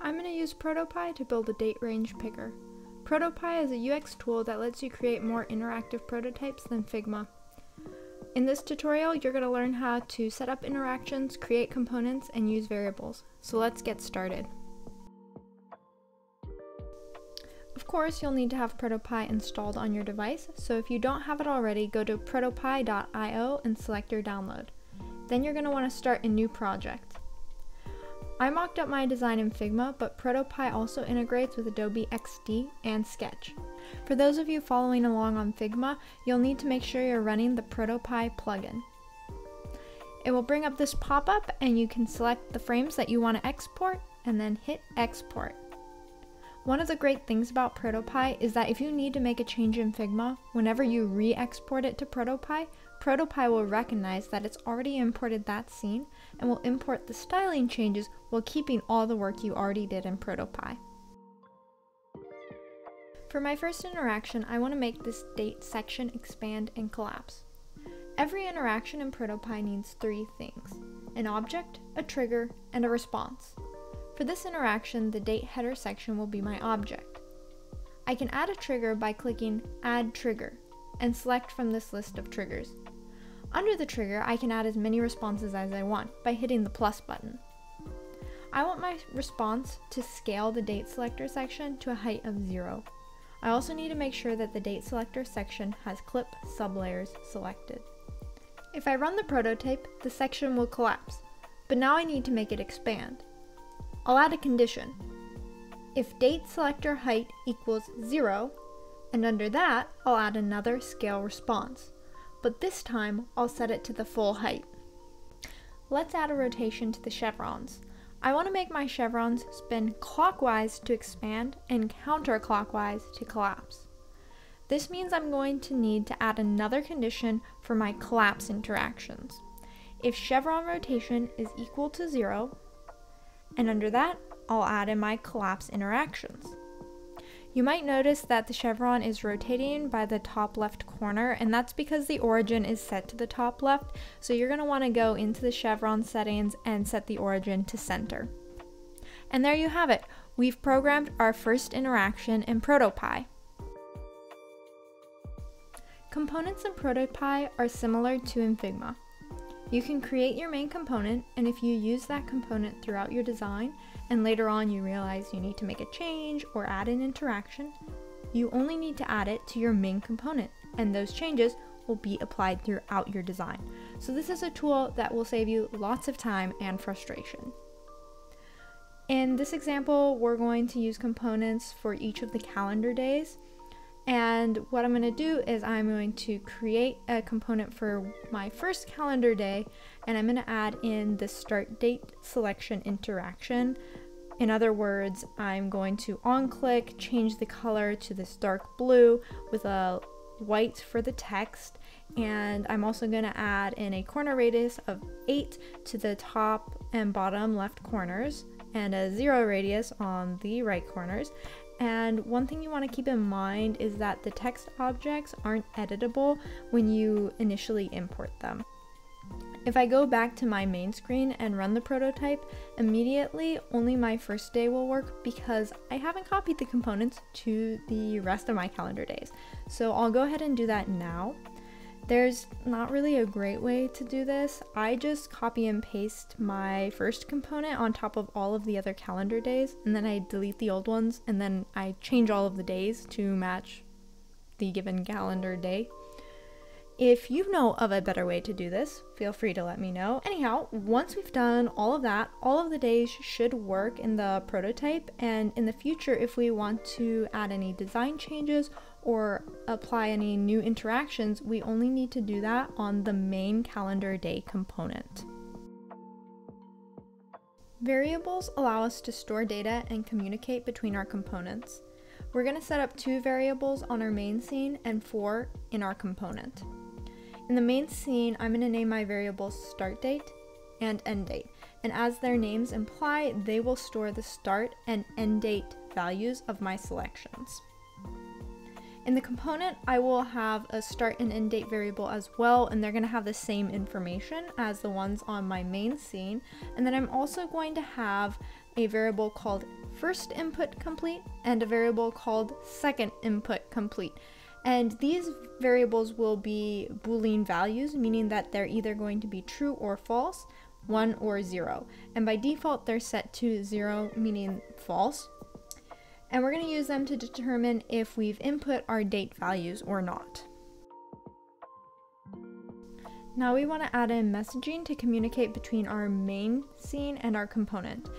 I'm going to use ProtoPie to build a date range picker. ProtoPie is a UX tool that lets you create more interactive prototypes than Figma. In this tutorial, you're going to learn how to set up interactions, create components, and use variables. So let's get started. Of course, you'll need to have ProtoPie installed on your device, so if you don't have it already, go to protopie.io and select your download. Then you're going to want to start a new project. I mocked up my design in Figma, but ProtoPie also integrates with Adobe XD and Sketch. For those of you following along on Figma, you'll need to make sure you're running the ProtoPie plugin. It will bring up this pop-up and you can select the frames that you want to export and then hit export. One of the great things about ProtoPie is that if you need to make a change in Figma, whenever you re-export it to ProtoPie, ProtoPie will recognize that it's already imported that scene and will import the styling changes while keeping all the work you already did in ProtoPie. For my first interaction, I want to make this date section expand and collapse. Every interaction in ProtoPie needs three things, an object, a trigger, and a response. For this interaction, the date header section will be my object. I can add a trigger by clicking Add Trigger and select from this list of triggers. Under the trigger, I can add as many responses as I want by hitting the plus button. I want my response to scale the date selector section to a height of 0. I also need to make sure that the date selector section has clip sublayers selected. If I run the prototype, the section will collapse, but now I need to make it expand. I'll add a condition. If date selector height equals 0, and under that, I'll add another scale response but this time I'll set it to the full height. Let's add a rotation to the chevrons. I want to make my chevrons spin clockwise to expand and counterclockwise to collapse. This means I'm going to need to add another condition for my collapse interactions. If chevron rotation is equal to zero, and under that, I'll add in my collapse interactions. You might notice that the chevron is rotating by the top left corner and that's because the origin is set to the top left. So you're going to want to go into the chevron settings and set the origin to center. And there you have it. We've programmed our first interaction in ProtoPie. Components in ProtoPie are similar to in Figma. You can create your main component, and if you use that component throughout your design, and later on you realize you need to make a change or add an interaction, you only need to add it to your main component, and those changes will be applied throughout your design. So this is a tool that will save you lots of time and frustration. In this example, we're going to use components for each of the calendar days. And what I'm going to do is I'm going to create a component for my first calendar day and I'm going to add in the start date selection interaction. In other words, I'm going to on click, change the color to this dark blue with a white for the text and I'm also going to add in a corner radius of 8 to the top and bottom left corners and a 0 radius on the right corners and one thing you want to keep in mind is that the text objects aren't editable when you initially import them. If I go back to my main screen and run the prototype, immediately only my first day will work because I haven't copied the components to the rest of my calendar days. So I'll go ahead and do that now. There's not really a great way to do this. I just copy and paste my first component on top of all of the other calendar days, and then I delete the old ones, and then I change all of the days to match the given calendar day. If you know of a better way to do this, feel free to let me know. Anyhow, once we've done all of that, all of the days should work in the prototype, and in the future, if we want to add any design changes or apply any new interactions, we only need to do that on the main calendar day component. Variables allow us to store data and communicate between our components. We're going to set up two variables on our main scene and four in our component. In the main scene, I'm going to name my variables start date and end date, and as their names imply, they will store the start and end date values of my selections. In the component, I will have a start and end date variable as well, and they're going to have the same information as the ones on my main scene. And then I'm also going to have a variable called first input complete and a variable called second input complete. And these variables will be Boolean values, meaning that they're either going to be true or false, 1 or 0. And by default, they're set to 0, meaning false. And we're going to use them to determine if we've input our date values or not. Now we want to add in messaging to communicate between our main scene and our component.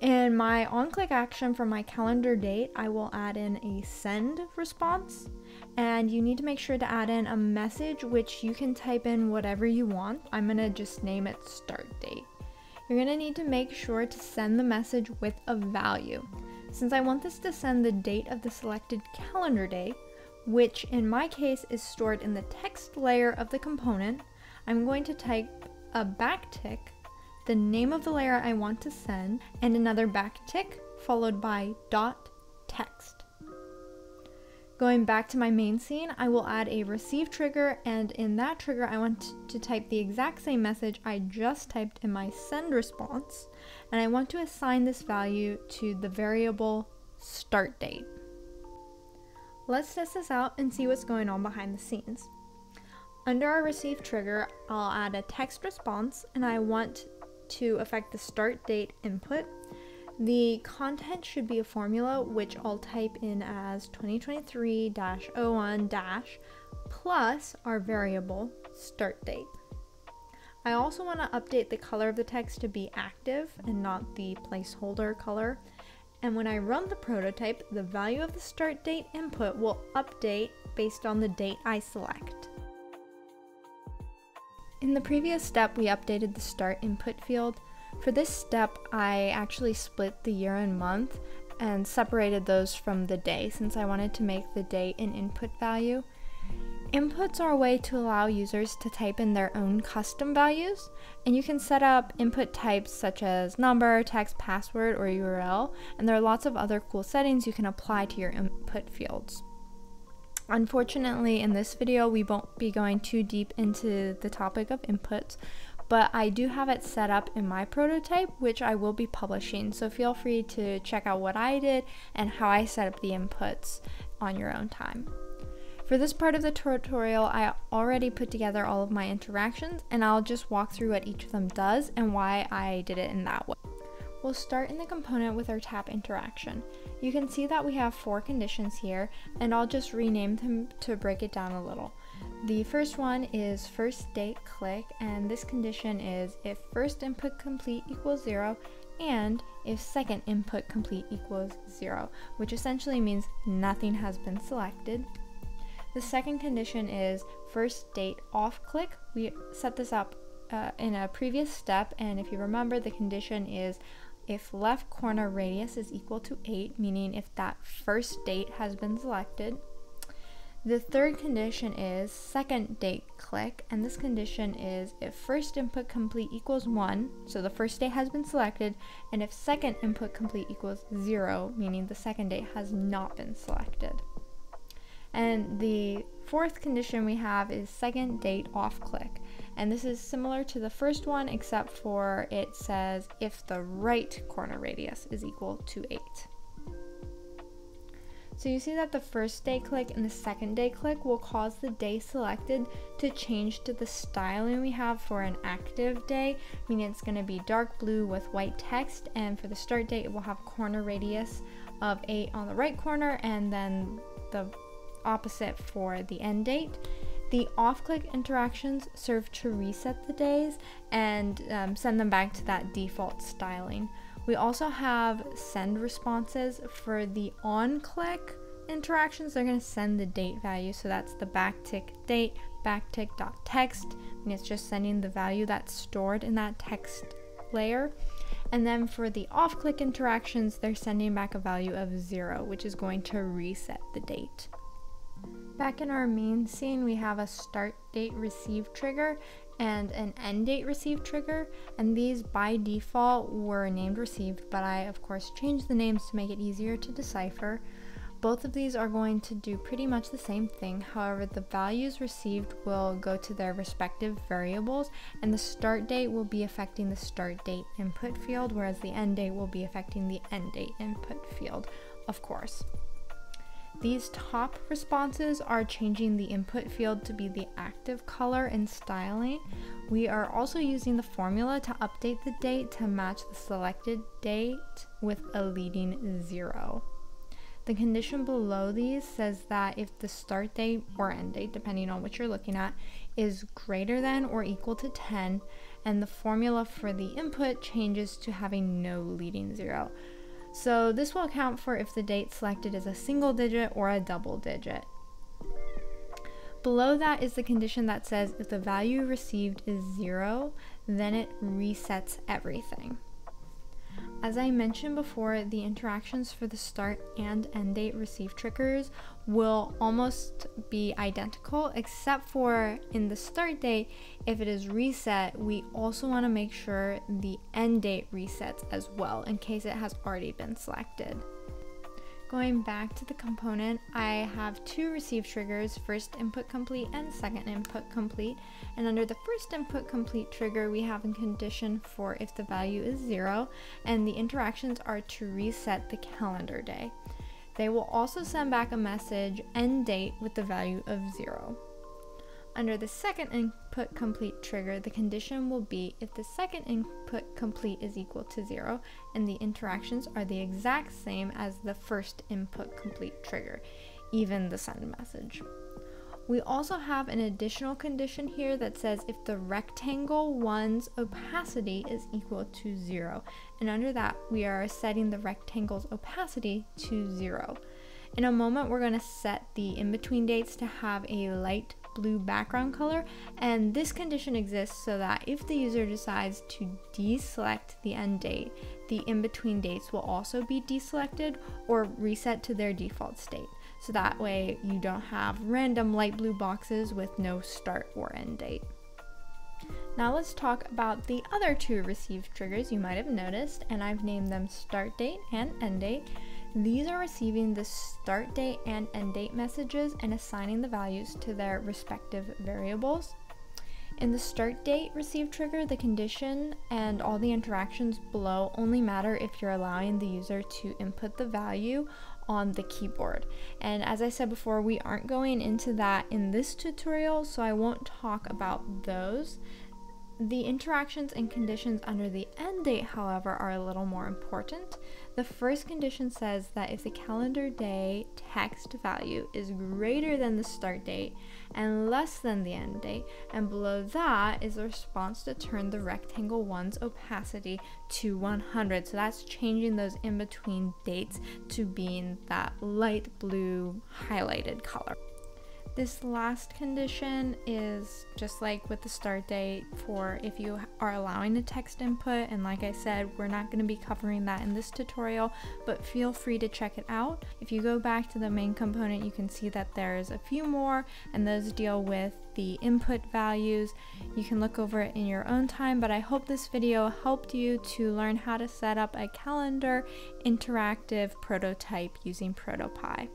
In my on-click action for my calendar date, I will add in a send response and you need to make sure to add in a message which you can type in whatever you want. I'm gonna just name it start date. You're gonna need to make sure to send the message with a value. Since I want this to send the date of the selected calendar day, which in my case is stored in the text layer of the component, I'm going to type a backtick, the name of the layer I want to send, and another backtick followed by dot text. Going back to my main scene, I will add a receive trigger and in that trigger I want to type the exact same message I just typed in my send response and I want to assign this value to the variable start date. Let's test this out and see what's going on behind the scenes. Under our receive trigger, I'll add a text response and I want to affect the start date input the content should be a formula which I'll type in as 2023-01- plus our variable start date. I also want to update the color of the text to be active and not the placeholder color. And when I run the prototype, the value of the start date input will update based on the date I select. In the previous step, we updated the start input field for this step, I actually split the year and month and separated those from the day since I wanted to make the day an input value. Inputs are a way to allow users to type in their own custom values, and you can set up input types such as number, text, password, or URL, and there are lots of other cool settings you can apply to your input fields. Unfortunately, in this video, we won't be going too deep into the topic of inputs, but I do have it set up in my prototype, which I will be publishing. So feel free to check out what I did and how I set up the inputs on your own time. For this part of the tutorial, I already put together all of my interactions and I'll just walk through what each of them does and why I did it in that way. We'll start in the component with our tap interaction. You can see that we have four conditions here and I'll just rename them to break it down a little. The first one is first date click, and this condition is if first input complete equals zero and if second input complete equals zero, which essentially means nothing has been selected. The second condition is first date off click. We set this up uh, in a previous step, and if you remember, the condition is if left corner radius is equal to 8, meaning if that first date has been selected. The third condition is second date click, and this condition is if first input complete equals 1, so the first date has been selected, and if second input complete equals 0, meaning the second date has not been selected. And the fourth condition we have is second date off click. And this is similar to the first one except for it says if the right corner radius is equal to 8. So you see that the first day click and the second day click will cause the day selected to change to the styling we have for an active day, meaning it's going to be dark blue with white text, and for the start date, it will have corner radius of 8 on the right corner, and then the opposite for the end date. The off click interactions serve to reset the days and um, send them back to that default styling. We also have send responses for the on click interactions. They're going to send the date value. So that's the backtick date, backtick.text, and it's just sending the value that's stored in that text layer. And then for the off click interactions, they're sending back a value of zero, which is going to reset the date. Back in our main scene, we have a start date receive trigger and an end date received trigger and these by default were named received but I of course changed the names to make it easier to decipher Both of these are going to do pretty much the same thing. However, the values received will go to their respective variables and the start date will be affecting the start date input field, whereas the end date will be affecting the end date input field, of course. These top responses are changing the input field to be the active color and styling. We are also using the formula to update the date to match the selected date with a leading zero. The condition below these says that if the start date or end date, depending on what you're looking at, is greater than or equal to 10, and the formula for the input changes to having no leading zero. So this will account for if the date selected is a single digit or a double digit. Below that is the condition that says if the value received is zero, then it resets everything. As I mentioned before, the interactions for the start and end date receive triggers will almost be identical, except for in the start date, if it is reset, we also want to make sure the end date resets as well in case it has already been selected. Going back to the component, I have two receive triggers, first input complete and second input complete. And under the first input complete trigger, we have a condition for if the value is zero, and the interactions are to reset the calendar day. They will also send back a message end date with the value of zero. Under the second input complete trigger, the condition will be if the second input complete is equal to zero and the interactions are the exact same as the first input complete trigger, even the send message. We also have an additional condition here that says if the rectangle 1's opacity is equal to 0. And under that, we are setting the rectangle's opacity to 0. In a moment, we're going to set the in-between dates to have a light blue background color and this condition exists so that if the user decides to deselect the end date, the in-between dates will also be deselected or reset to their default state. So that way you don't have random light blue boxes with no start or end date. Now let's talk about the other two received triggers you might have noticed and I've named them start date and end date. These are receiving the start date and end date messages and assigning the values to their respective variables. In the start date receive trigger, the condition and all the interactions below only matter if you're allowing the user to input the value on the keyboard. And as I said before, we aren't going into that in this tutorial, so I won't talk about those. The interactions and conditions under the end date, however, are a little more important. The first condition says that if the calendar day text value is greater than the start date and less than the end date, and below that is the response to turn the rectangle 1's opacity to 100. So that's changing those in between dates to being that light blue highlighted color. This last condition is just like with the start date for if you are allowing a text input and like I said we're not going to be covering that in this tutorial but feel free to check it out. If you go back to the main component you can see that there's a few more and those deal with the input values. You can look over it in your own time but I hope this video helped you to learn how to set up a calendar interactive prototype using ProtoPie.